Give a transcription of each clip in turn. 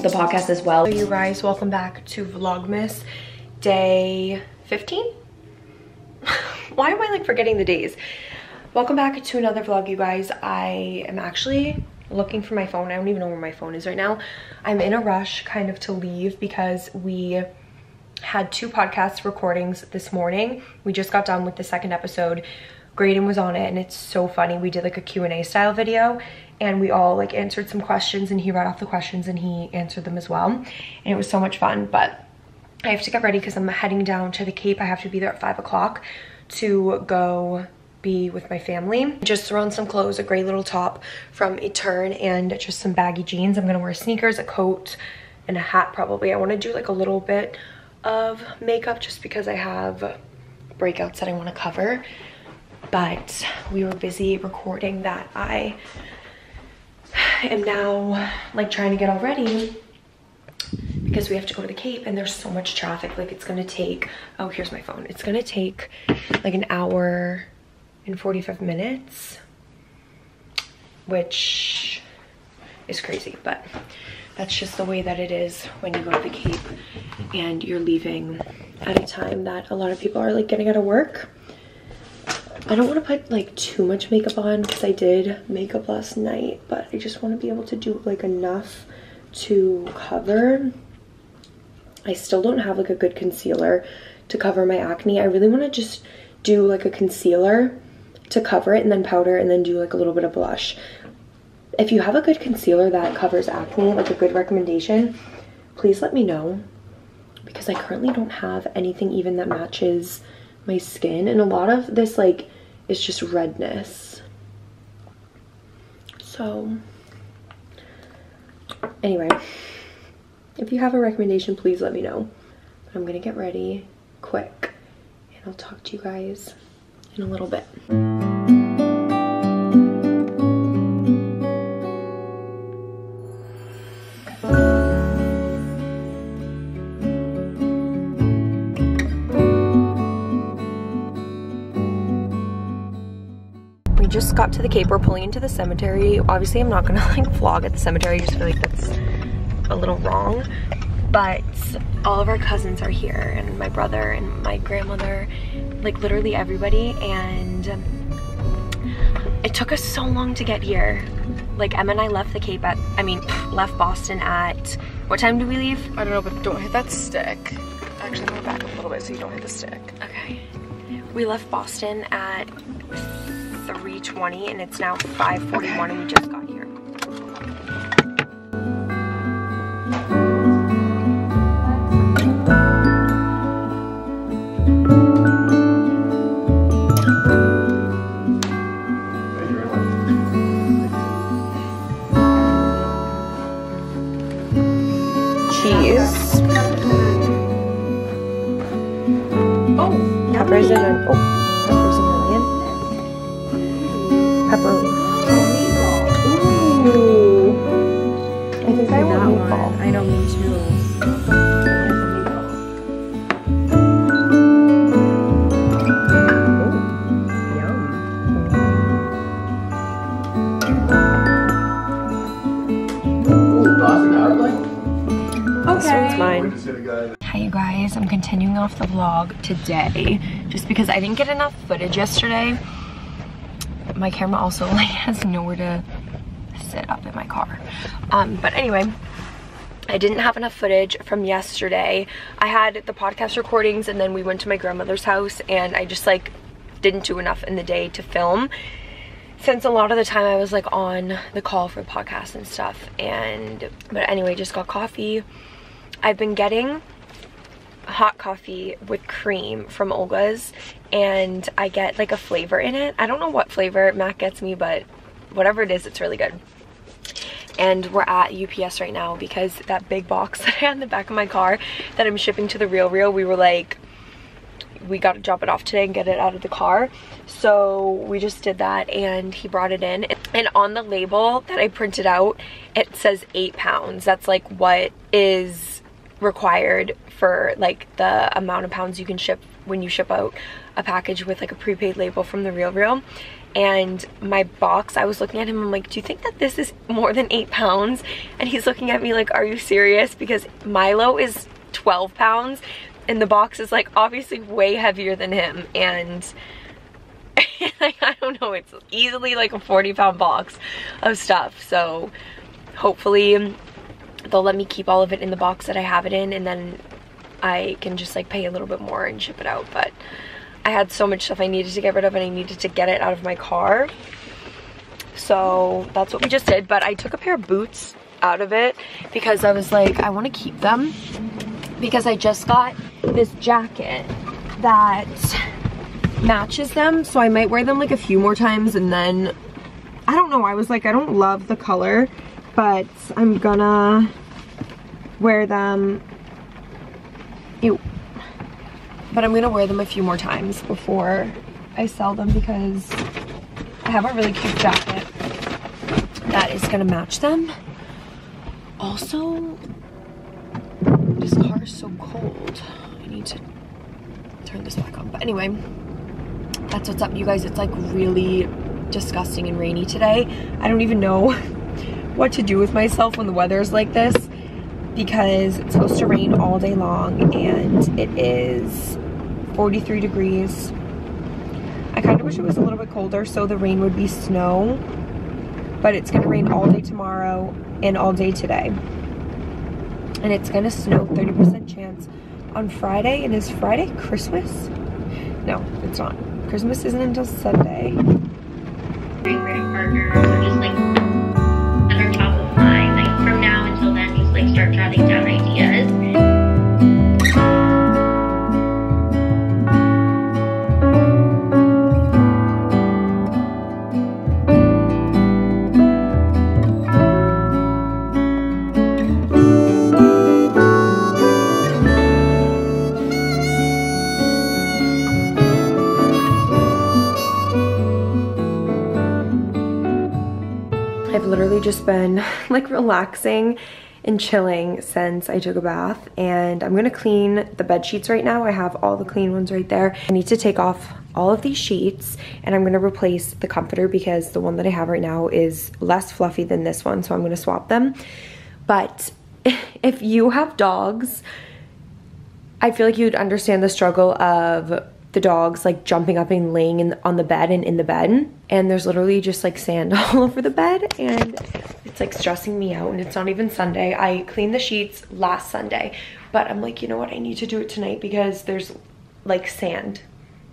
the podcast as well. You guys, welcome back to Vlogmas day 15. Why am I like forgetting the days? Welcome back to another vlog, you guys. I am actually looking for my phone. I don't even know where my phone is right now. I'm in a rush kind of to leave because we had two podcast recordings this morning. We just got done with the second episode. Graydon was on it and it's so funny. We did like a Q&A style video and we all like answered some questions and he read off the questions and he answered them as well. And it was so much fun, but I have to get ready because I'm heading down to the Cape. I have to be there at five o'clock to go be with my family. Just throw on some clothes, a gray little top from Eterne and just some baggy jeans. I'm gonna wear sneakers, a coat, and a hat probably. I wanna do like a little bit of makeup just because I have breakouts that I wanna cover. But we were busy recording that I am now like trying to get all ready because we have to go to the Cape and there's so much traffic. Like it's gonna take, oh, here's my phone. It's gonna take like an hour and 45 minutes, which is crazy, but that's just the way that it is when you go to the Cape and you're leaving at a time that a lot of people are like getting out of work. I don't want to put like too much makeup on because I did makeup last night, but I just want to be able to do like enough to cover. I still don't have like a good concealer to cover my acne. I really want to just do like a concealer to cover it and then powder and then do like a little bit of blush. If you have a good concealer that covers acne, like a good recommendation, please let me know because I currently don't have anything even that matches my skin and a lot of this like is just redness. So anyway, if you have a recommendation, please let me know. I'm gonna get ready quick and I'll talk to you guys in a little bit. Just got to the Cape. We're pulling into the cemetery. Obviously, I'm not gonna like vlog at the cemetery. I just feel like that's a little wrong. But all of our cousins are here and my brother and my grandmother like literally everybody and it took us so long to get here like Emma and I left the Cape at I mean left Boston at what time do we leave I don't know but don't hit that stick actually I'm gonna back up a little bit so you don't hit the stick okay we left Boston at 3:20 and it's now 5:41 and we just got here Hi you guys, I'm continuing off the vlog today just because I didn't get enough footage yesterday. My camera also like has nowhere to sit up in my car. Um, but anyway, I didn't have enough footage from yesterday. I had the podcast recordings and then we went to my grandmother's house and I just like didn't do enough in the day to film since a lot of the time I was like on the call for the podcast and stuff and but anyway just got coffee I've been getting hot coffee with cream from Olga's and I get like a flavor in it. I don't know what flavor Mac gets me but whatever it is it's really good. And we're at UPS right now because that big box that I had in the back of my car that I'm shipping to the Real Real we were like we got to drop it off today and get it out of the car. So we just did that and he brought it in. And on the label that I printed out it says eight pounds. That's like what is required for like the amount of pounds you can ship when you ship out a package with like a prepaid label from the Real Real. And my box I was looking at him I'm like do you think that this is more than eight pounds? And he's looking at me like are you serious? Because Milo is 12 pounds and the box is like obviously way heavier than him. And like I don't know it's easily like a 40 pound box of stuff. So hopefully they'll let me keep all of it in the box that I have it in and then I can just like pay a little bit more and ship it out. But I had so much stuff I needed to get rid of and I needed to get it out of my car. So that's what we just did. But I took a pair of boots out of it because I was like I want to keep them because I just got this jacket that matches them so I might wear them like a few more times and then I don't know I was like I don't love the color but I'm gonna wear them. Ew. But I'm gonna wear them a few more times before I sell them because I have a really cute jacket that is gonna match them. Also this car is so cold. I need to turn this back on. But anyway that's what's up you guys. It's like really disgusting and rainy today. I don't even know what to do with myself when the weather is like this because it's supposed to rain all day long and it is 43 degrees. I kind of wish it was a little bit colder so the rain would be snow, but it's gonna rain all day tomorrow and all day today. And it's gonna snow 30% chance on Friday. And is Friday Christmas? No, it's not. Christmas isn't until Sunday. Been like relaxing and chilling since I took a bath and I'm gonna clean the bed sheets right now. I have all the clean ones right there. I need to take off all of these sheets and I'm gonna replace the comforter because the one that I have right now is less fluffy than this one so I'm gonna swap them. But if you have dogs, I feel like you'd understand the struggle of the dogs like jumping up and laying in, on the bed and in the bed. And there's literally just like sand all over the bed. And it's like stressing me out. And it's not even Sunday. I cleaned the sheets last Sunday. But I'm like you know what? I need to do it tonight because there's like sand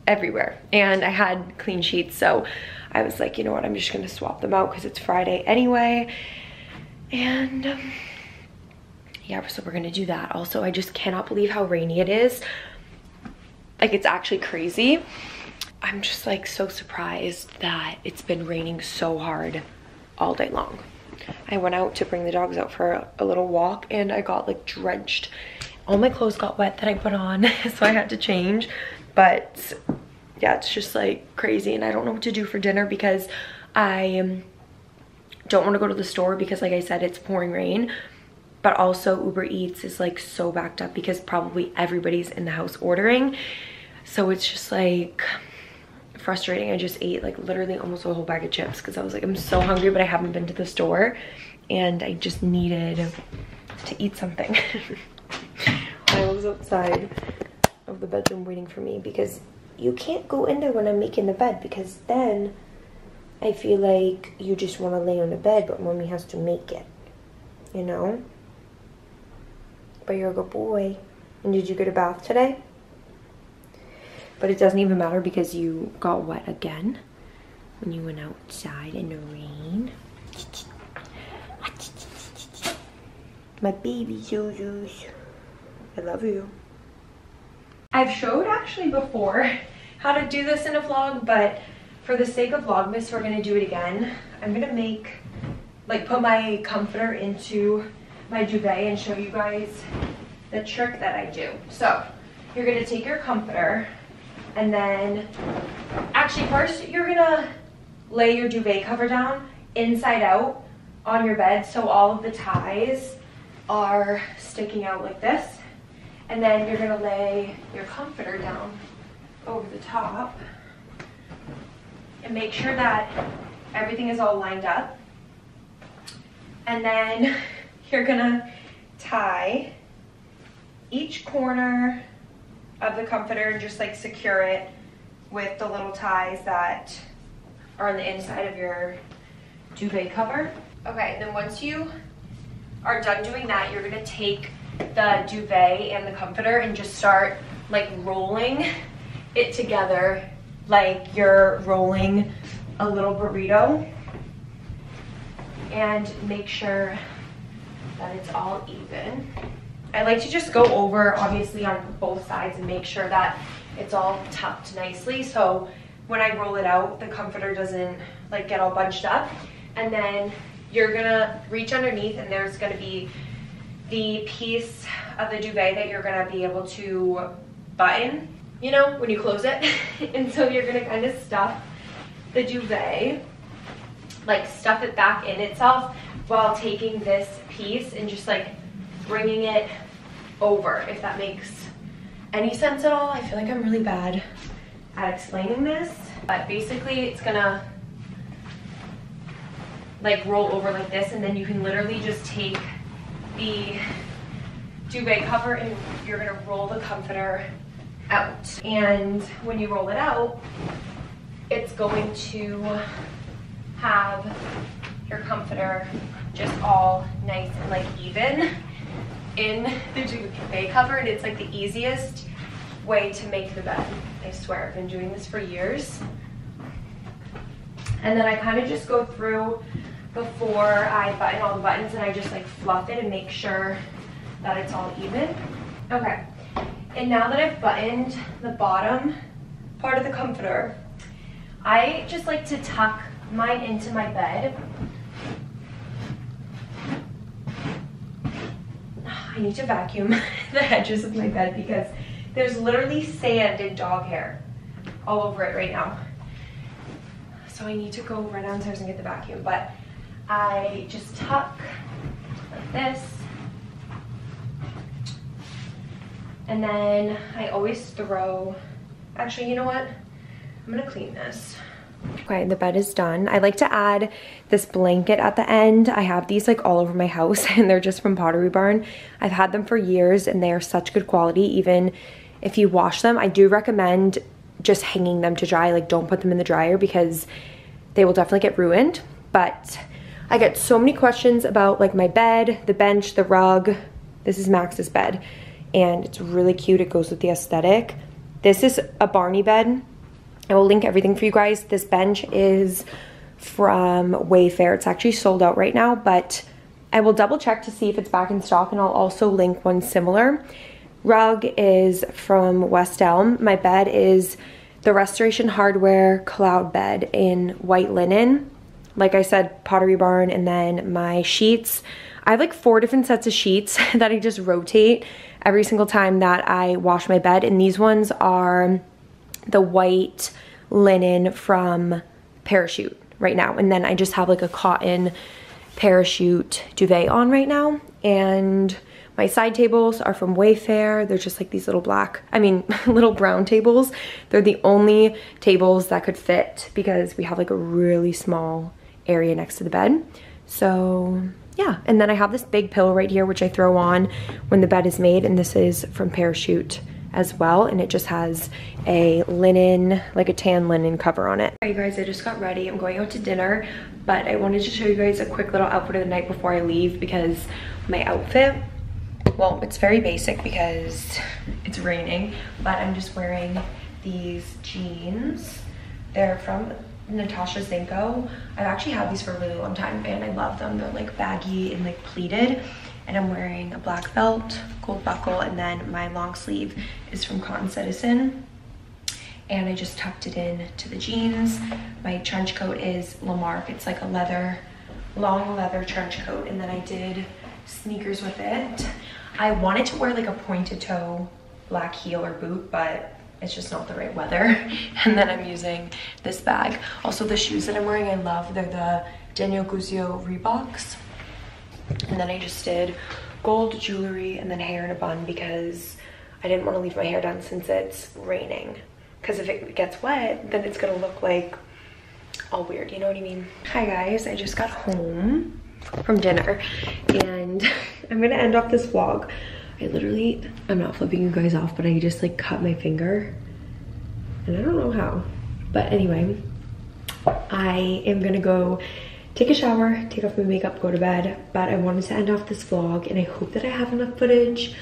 everywhere. And I had clean sheets. So I was like you know what? I'm just gonna swap them out because it's Friday anyway. And um, yeah so we're gonna do that. Also I just cannot believe how rainy it is like it's actually crazy. I'm just like so surprised that it's been raining so hard all day long. I went out to bring the dogs out for a, little walk and I got like drenched. All my clothes got wet that I put on so I had to change. But yeah, it's just like crazy and I don't know what to do for dinner because I um, don't want to go to the store because like I said, it's pouring rain but also Uber Eats is like so backed up because probably everybody's in the house ordering. So it's just like frustrating. I just ate like literally almost a whole bag of chips because I was like, I'm so hungry, but I haven't been to the store and I just needed to eat something. I was outside of the bedroom waiting for me because you can't go in there when I'm making the bed because then I feel like you just want to lay on the bed, but mommy has to make it, you know? But you're a good boy. And did you get a bath today? But it doesn't even matter because you got wet again when you went outside in the rain. My baby Zuzus. I love you. I've showed actually before how to do this in a vlog, but for the sake of Vlogmas, we're gonna do it again. I'm gonna make, like put my comforter into my duvet and show you guys the trick that I do. So you're gonna take your comforter and then, actually first you're gonna lay your duvet cover down inside out on your bed so all of the ties are sticking out like this. And then you're gonna lay your comforter down over the top and make sure that everything is all lined up. And then you're gonna tie each corner of the comforter and just like secure it with the little ties that are on the inside of your duvet cover. Okay, then once you are done doing that, you're gonna take the duvet and the comforter and just start like rolling it together like you're rolling a little burrito and make sure that it's all even. I like to just go over obviously on both sides and make sure that it's all tucked nicely so when I roll it out the comforter doesn't like get all bunched up and then you're gonna reach underneath and there's gonna be the piece of the duvet that you're gonna be able to button, you know, when you close it. and so you're gonna kind of stuff the duvet, like stuff it back in itself while taking this piece and just like bringing it over, if that makes any sense at all. I feel like I'm really bad at explaining this, but basically it's gonna like roll over like this and then you can literally just take the duvet cover and you're gonna roll the comforter out. And when you roll it out, it's going to have your comforter just all nice and like even in the duvet cover and it's like the easiest way to make the bed. I swear, I've been doing this for years. And then I kind of just go through before I button all the buttons and I just like fluff it and make sure that it's all even. Okay, and now that I've buttoned the bottom part of the comforter, I just like to tuck mine into my bed. I need to vacuum the edges of my bed because there's literally sand and dog hair all over it right now. So I need to go run downstairs and get the vacuum, but I just tuck like this. And then I always throw, actually, you know what? I'm gonna clean this. Okay, the bed is done. I like to add this blanket at the end. I have these like all over my house and they're just from Pottery Barn. I've had them for years and they are such good quality. Even if you wash them, I do recommend just hanging them to dry. Like don't put them in the dryer because they will definitely get ruined. But I get so many questions about like my bed, the bench, the rug. This is Max's bed and it's really cute. It goes with the aesthetic. This is a Barney bed. I will link everything for you guys. This bench is from Wayfair. It's actually sold out right now, but I will double check to see if it's back in stock and I'll also link one similar. Rug is from West Elm. My bed is the Restoration Hardware Cloud Bed in white linen like I said, Pottery Barn, and then my sheets. I have like four different sets of sheets that I just rotate every single time that I wash my bed. And these ones are the white linen from Parachute right now. And then I just have like a cotton Parachute duvet on right now. And my side tables are from Wayfair. They're just like these little black, I mean, little brown tables. They're the only tables that could fit because we have like a really small area next to the bed. So yeah, and then I have this big pillow right here, which I throw on when the bed is made. And this is from Parachute as well. And it just has a linen, like a tan linen cover on it. Alright guys, I just got ready. I'm going out to dinner, but I wanted to show you guys a quick little outfit of the night before I leave because my outfit, well, it's very basic because it's raining, but I'm just wearing these jeans. They're from Natasha Zinko. I've actually had these for a really long time and I love them. They're like baggy and like pleated. And I'm wearing a black belt, gold buckle, and then my long sleeve is from Cotton Citizen. And I just tucked it in to the jeans. My trench coat is Lamarque. It's like a leather, long leather trench coat. And then I did sneakers with it. I wanted to wear like a pointed toe black heel or boot, but it's just not the right weather. and then I'm using this bag. Also the shoes that I'm wearing, I love. They're the Danielle Guizio Reeboks. And then I just did gold jewelry and then hair in a bun because I didn't want to leave my hair done since it's raining. Because if it gets wet, then it's gonna look like all weird, you know what I mean? Hi guys, I just got home from dinner and I'm gonna end off this vlog. I literally, I'm not flipping you guys off, but I just like cut my finger and I don't know how. But anyway, I am gonna go take a shower, take off my makeup, go to bed. But I wanted to end off this vlog and I hope that I have enough footage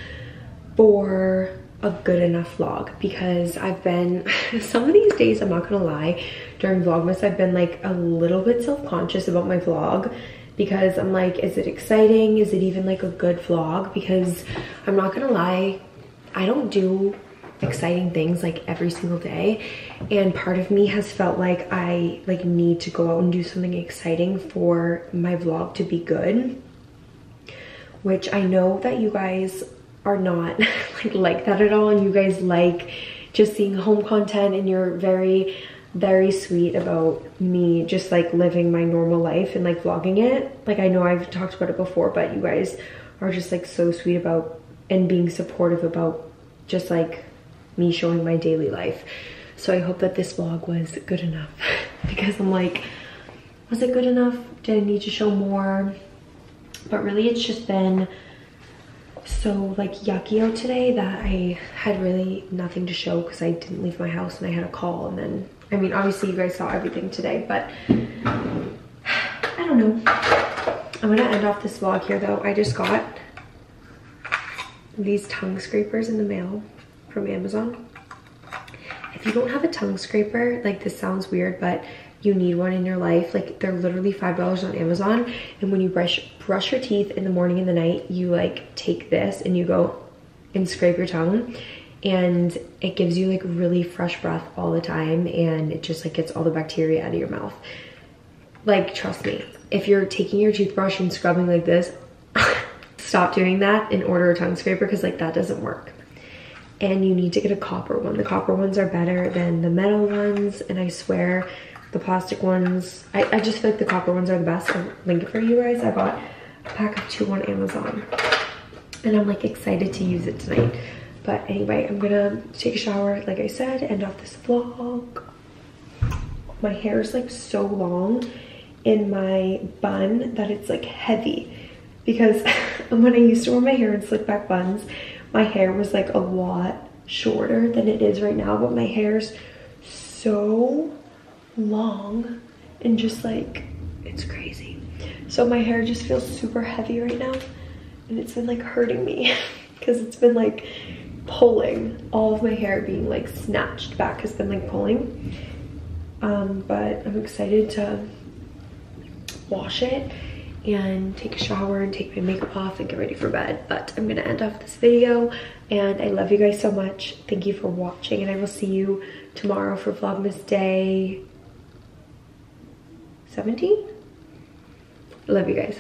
for a good enough vlog because I've been, some of these days, I'm not gonna lie, during Vlogmas, I've been like a little bit self-conscious about my vlog because I'm like, is it exciting? Is it even like a good vlog? Because I'm not gonna lie, I don't do exciting things like every single day. And part of me has felt like I like need to go out and do something exciting for my vlog to be good which I know that you guys are not like, like that at all. And you guys like just seeing home content and you're very very sweet about me just like living my normal life and like vlogging it. Like I know I've talked about it before but you guys are just like so sweet about and being supportive about just like me showing my daily life. So I hope that this vlog was good enough. Because I'm like was it good enough? Did I need to show more? But really it's just been so like yucky out today that I had really nothing to show because I didn't leave my house and I had a call and then I mean obviously you guys saw everything today but I don't know. I'm gonna end off this vlog here though. I just got these tongue scrapers in the mail from Amazon. If you don't have a tongue scraper like this sounds weird but you need one in your life like they're literally five dollars on amazon and when you brush brush your teeth in the morning and the night you like take this and you go and scrape your tongue and it gives you like really fresh breath all the time and it just like gets all the bacteria out of your mouth. Like trust me if you're taking your toothbrush and scrubbing like this stop doing that and order a tongue scraper because like that doesn't work and you need to get a copper one. The copper ones are better than the metal ones and i swear the plastic ones I, I just feel like the copper ones are the best. I'll link it for you guys. I bought a pack of two on amazon and i'm like excited to use it tonight. But anyway i'm gonna take a shower like i said end off this vlog. My hair is like so long in my bun that it's like heavy because when i used to wear my hair in slick back buns my hair was like a lot shorter than it is right now but my hair's so long and just like it's crazy. So my hair just feels super heavy right now and it's been like hurting me because it's been like pulling. All of my hair being like snatched back has been like pulling. Um but i'm excited to wash it and take a shower and take my makeup off and get ready for bed. But i'm gonna end off this video and i love you guys so much. Thank you for watching and i will see you tomorrow for vlogmas day 17 love you guys